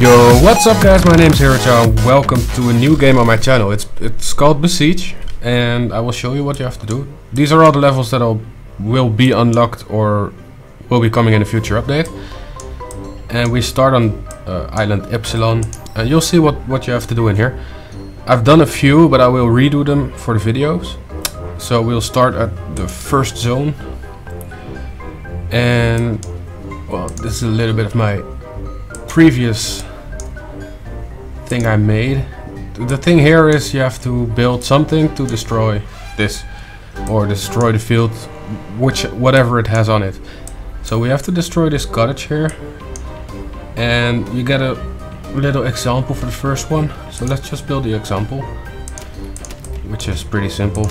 Yo, what's up guys, my name's Hiracha, welcome to a new game on my channel. It's it's called Besiege, and I will show you what you have to do. These are all the levels that will will be unlocked or will be coming in a future update. And we start on uh, Island Ipsilon, and you'll see what, what you have to do in here. I've done a few, but I will redo them for the videos. So we'll start at the first zone. And, well, this is a little bit of my previous thing I made. The thing here is you have to build something to destroy this or destroy the field which whatever it has on it. So we have to destroy this cottage here and you get a little example for the first one. So let's just build the example which is pretty simple.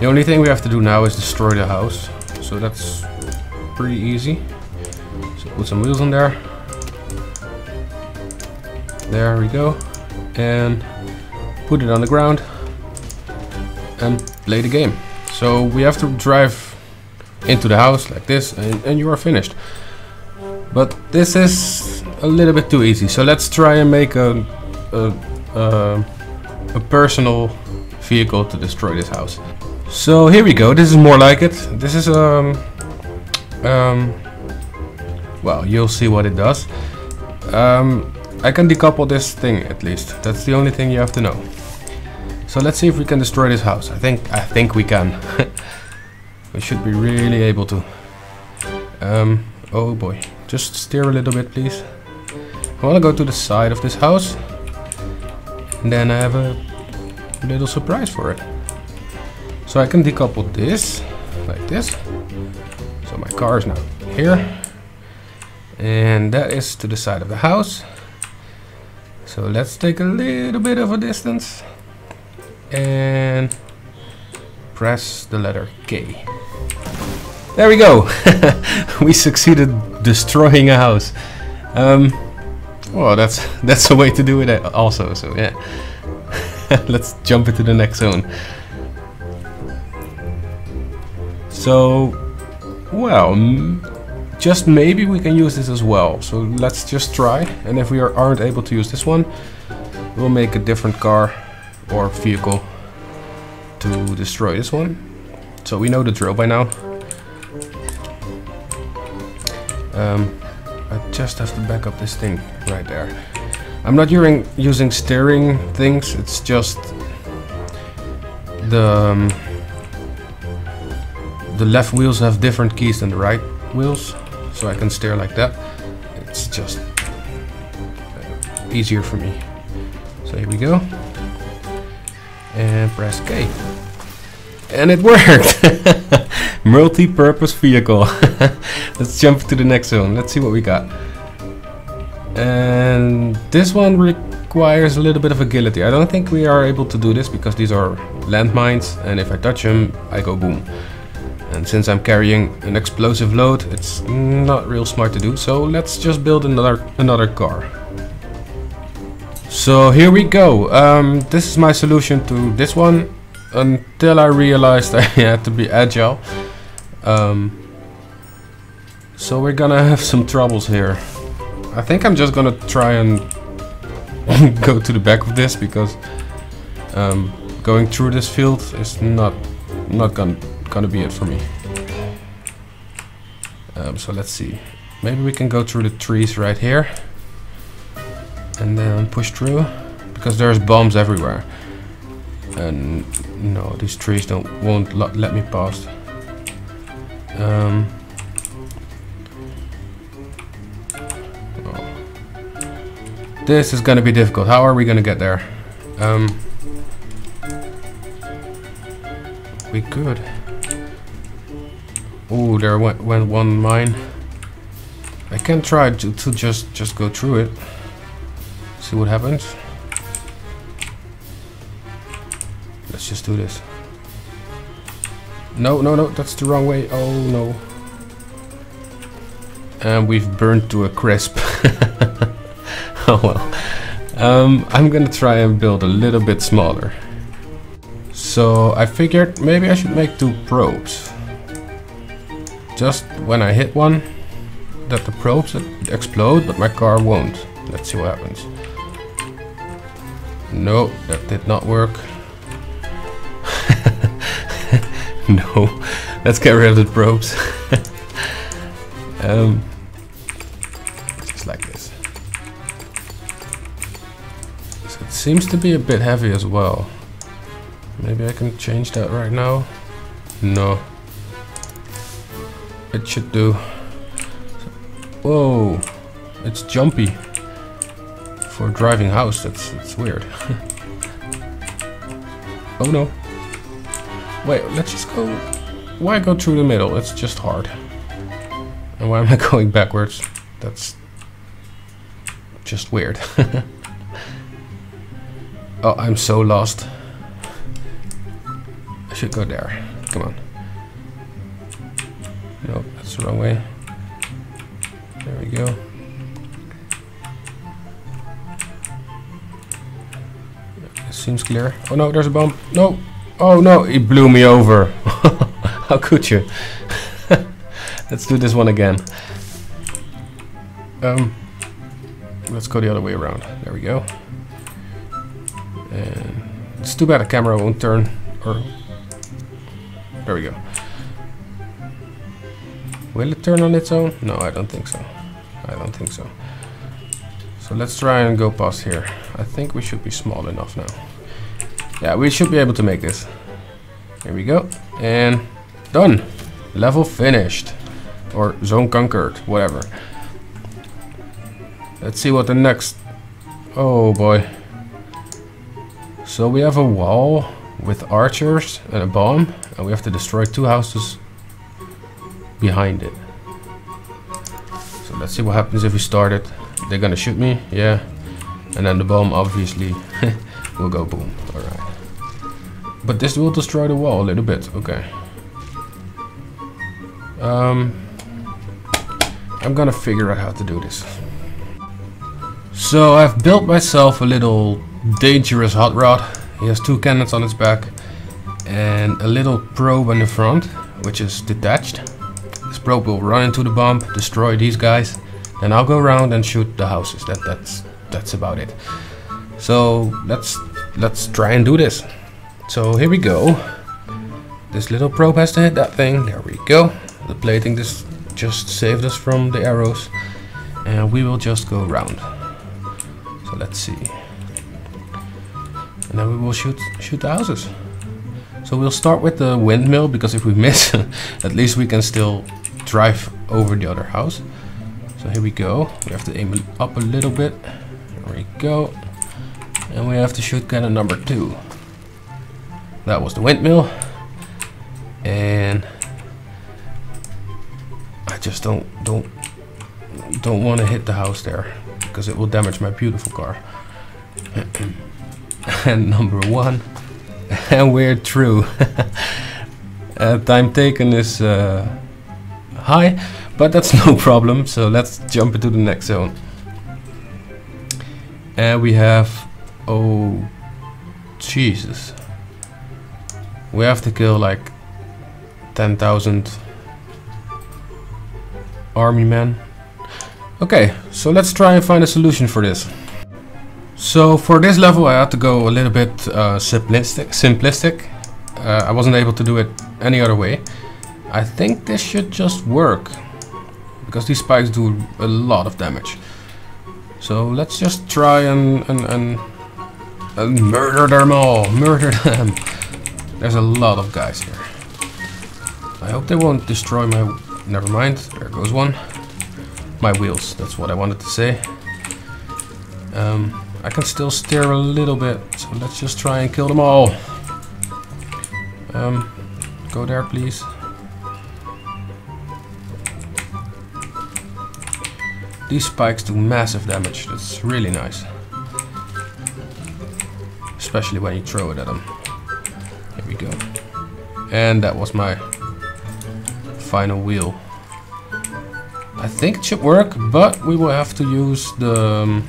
The only thing we have to do now is destroy the house. So that's pretty easy. So put some wheels on there. There we go. And put it on the ground and play the game. So we have to drive into the house like this and, and you are finished. But this is a little bit too easy. So let's try and make a, a, a, a personal vehicle to destroy this house. So here we go. This is more like it. This is um um well, you'll see what it does. Um, I can decouple this thing at least. That's the only thing you have to know. So let's see if we can destroy this house. I think I think we can. we should be really able to. Um, oh boy. Just steer a little bit, please. I want to go to the side of this house. And then I have a little surprise for it. So I can decouple this, like this. So my car is now here. And that is to the side of the house. So let's take a little bit of a distance and press the letter K. There we go! we succeeded destroying a house. Um, well, that's that's a way to do it also, so yeah. Let's jump into the next zone. So, well, just maybe we can use this as well. So let's just try. And if we are, aren't able to use this one, we'll make a different car or vehicle to destroy this one. So we know the drill by now. Um, I just have to back up this thing right there. I'm not using, using steering things, it's just the, um, the left wheels have different keys than the right wheels so I can stare like that. It's just uh, easier for me. So here we go. And press K. And it worked! Multi-purpose vehicle. Let's jump to the next zone. Let's see what we got. And this one requires a little bit of agility. I don't think we are able to do this because these are landmines and if I touch them, I go boom. And since I'm carrying an explosive load, it's not real smart to do. So let's just build another another car. So here we go. Um, this is my solution to this one. Until I realized I had to be agile. Um, so we're gonna have some troubles here. I think I'm just gonna try and go to the back of this because um, going through this field is not not gonna gonna be it for me. Um, so let's see. Maybe we can go through the trees right here. And then push through. Because there's bombs everywhere. And no, these trees don't won't let me pass. Um, oh. This is gonna be difficult. How are we gonna get there? Um, we could. Oh, there went, went one mine. I can try to, to just just go through it. See what happens. Let's just do this. No, no, no, that's the wrong way. Oh no. And we've burned to a crisp. oh well. Um, I'm gonna try and build a little bit smaller. So I figured maybe I should make two probes just when I hit one, that the probes explode, but my car won't. Let's see what happens. No, that did not work. no, let's get rid of the probes. um, just like this. So it seems to be a bit heavy as well. Maybe I can change that right now. No. It should do. Whoa, it's jumpy. For driving house, that's, that's weird. oh no. Wait, let's just go... Why go through the middle? It's just hard. And why am I going backwards? That's... Just weird. oh, I'm so lost. I should go there. Come on. No, that's the wrong way. There we go. It seems clear. Oh no, there's a bump. No! Oh no, he blew me over. How could you? let's do this one again. Um, let's go the other way around. There we go. And it's too bad the camera won't turn. Or there we go. Will it turn on its own? No, I don't think so. I don't think so. So let's try and go past here. I think we should be small enough now. Yeah, we should be able to make this. Here we go. And done. Level finished. Or zone conquered, whatever. Let's see what the next... Oh boy. So we have a wall with archers and a bomb. And we have to destroy two houses behind it. So let's see what happens if we start it. They're gonna shoot me, yeah. And then the bomb obviously will go boom. Alright. But this will destroy the wall a little bit, okay. Um, I'm gonna figure out how to do this. So I've built myself a little dangerous hot rod. He has two cannons on its back and a little probe on the front, which is detached. Probe will run into the bomb, destroy these guys, then I'll go around and shoot the houses. That that's that's about it. So let's let's try and do this. So here we go. This little probe has to hit that thing. There we go. The plating just just saved us from the arrows, and we will just go around. So let's see. And then we will shoot shoot the houses. So we'll start with the windmill because if we miss, at least we can still drive over the other house. So here we go. We have to aim up a little bit. There we go. And we have to shoot cannon number two. That was the windmill. And I just don't don't don't want to hit the house there because it will damage my beautiful car. and number one. and we're through. uh, time taken is uh, high, but that's no problem. So let's jump into the next zone. And we have, oh, Jesus. We have to kill like 10,000 army men. Okay, so let's try and find a solution for this. So for this level I had to go a little bit uh, simplistic. simplistic. Uh, I wasn't able to do it any other way. I think this should just work. Because these spikes do a lot of damage. So let's just try and, and, and, and murder them all. Murder them. There's a lot of guys here. I hope they won't destroy my... Never mind. There goes one. My wheels. That's what I wanted to say. Um, I can still steer a little bit, so let's just try and kill them all. Um, go there, please. These spikes do massive damage, that's really nice. Especially when you throw it at them. Here we go. And that was my final wheel. I think it should work, but we will have to use the... Um,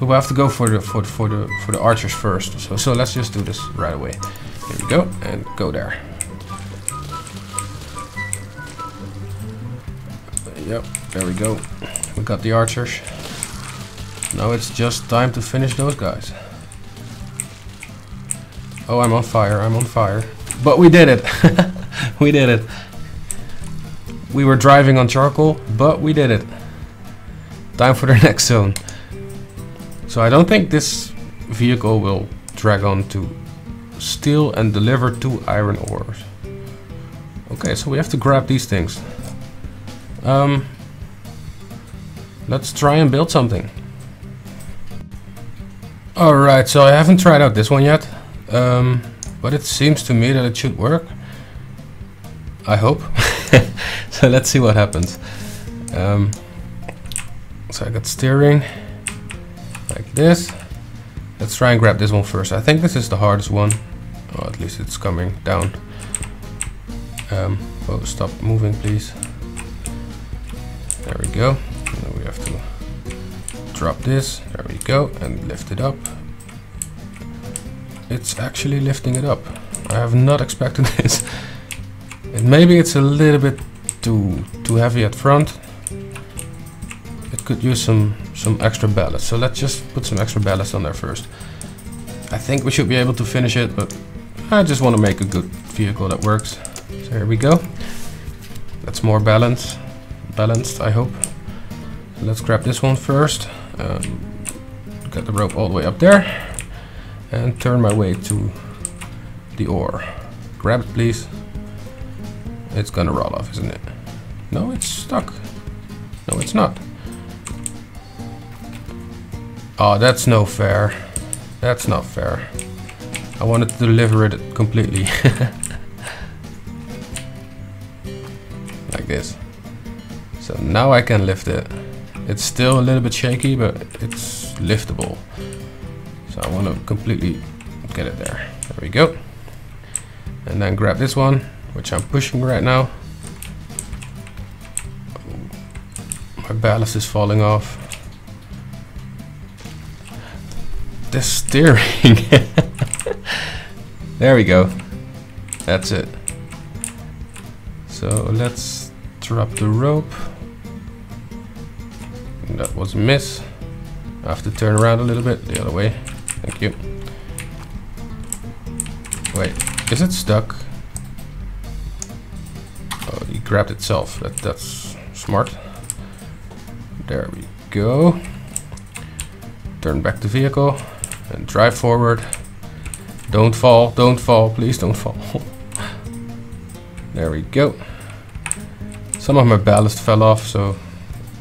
we will have to go for the for for the for the archers first. So so let's just do this right away. Here we go and go there. Yep, there we go. We got the archers. Now it's just time to finish those guys. Oh, I'm on fire, I'm on fire. But we did it! we did it. We were driving on charcoal, but we did it. Time for the next zone. So I don't think this vehicle will drag on to steal and deliver two iron ores. Okay, so we have to grab these things. Um, let's try and build something. Alright, so I haven't tried out this one yet. Um, but it seems to me that it should work. I hope. so let's see what happens. Um, so I got steering like this. Let's try and grab this one first. I think this is the hardest one. Or at least it's coming down. Um, oh, stop moving, please. There we go. Have to drop this. There we go. And lift it up. It's actually lifting it up. I have not expected this. And maybe it's a little bit too too heavy at front. It could use some some extra ballast. So let's just put some extra ballast on there first. I think we should be able to finish it, but I just want to make a good vehicle that works. So here we go. That's more balanced, balanced I hope. Let's grab this one first. Um, the rope all the way up there. And turn my way to the ore. Grab it please. It's gonna roll off, isn't it? No, it's stuck. No, it's not. Oh, that's no fair. That's not fair. I wanted to deliver it completely. like this. So now I can lift it. It's still a little bit shaky, but it's liftable. So I want to completely get it there. There we go. And then grab this one, which I'm pushing right now. My ballast is falling off. The steering. there we go. That's it. So let's drop the rope. Was a miss. I have to turn around a little bit the other way. Thank you. Wait, is it stuck? Oh, it grabbed itself. That, that's smart. There we go. Turn back the vehicle and drive forward. Don't fall, don't fall, please don't fall. there we go. Some of my ballast fell off, so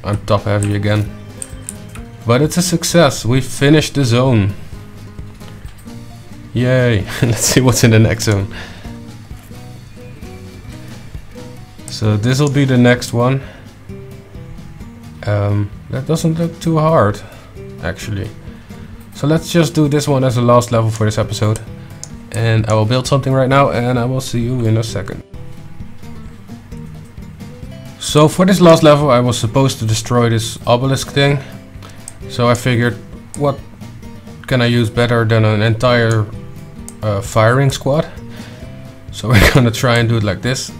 I'm top heavy again. But it's a success. We finished the zone. Yay. Let's see what's in the next zone. So this will be the next one. Um, that doesn't look too hard, actually. So let's just do this one as the last level for this episode. And I will build something right now and I will see you in a second. So for this last level I was supposed to destroy this obelisk thing. So I figured what can I use better than an entire uh, firing squad. So we're gonna try and do it like this.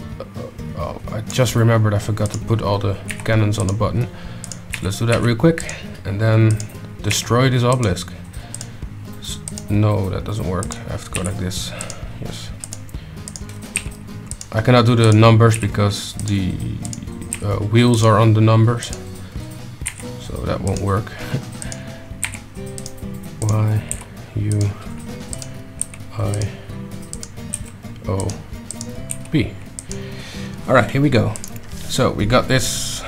Oh, I just remembered I forgot to put all the cannons on the button. So let's do that real quick and then destroy this obelisk. No, that doesn't work. I have to go like this. Yes. I cannot do the numbers because the uh, wheels are on the numbers. So that won't work. Y, U, I, O, B. Alright, here we go. So we got this.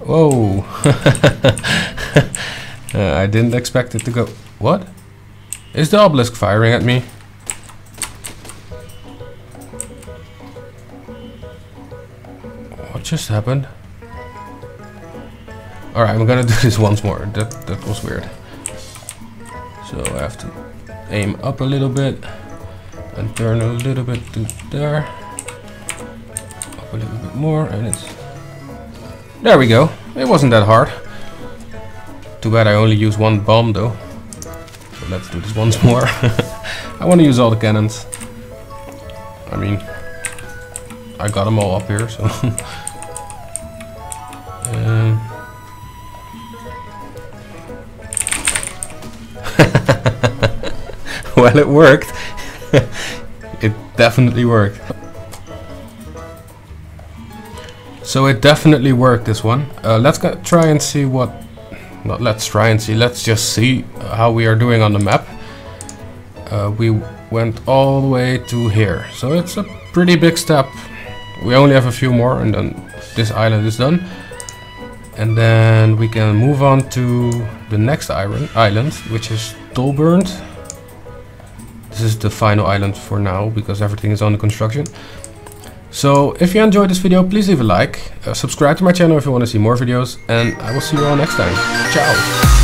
Whoa! uh, I didn't expect it to go. What? Is the obelisk firing at me? What just happened? Alright, I'm gonna do this once more. That, that was weird. So I have to aim up a little bit and turn a little bit to there. Up a little bit more and it's... There we go. It wasn't that hard. Too bad I only use one bomb though So let's do this once more. I want to use all the cannons. I mean, I got them all up here, so... well, it worked. it definitely worked. So it definitely worked, this one. Uh, let's try and see what... Not let's try and see, let's just see how we are doing on the map. Uh, we went all the way to here. So it's a pretty big step. We only have a few more and then this island is done. And then we can move on to the next island, which is Tolbrook. This is the final island for now, because everything is under construction. So, if you enjoyed this video, please leave a like, uh, subscribe to my channel if you want to see more videos, and I will see you all next time. Ciao!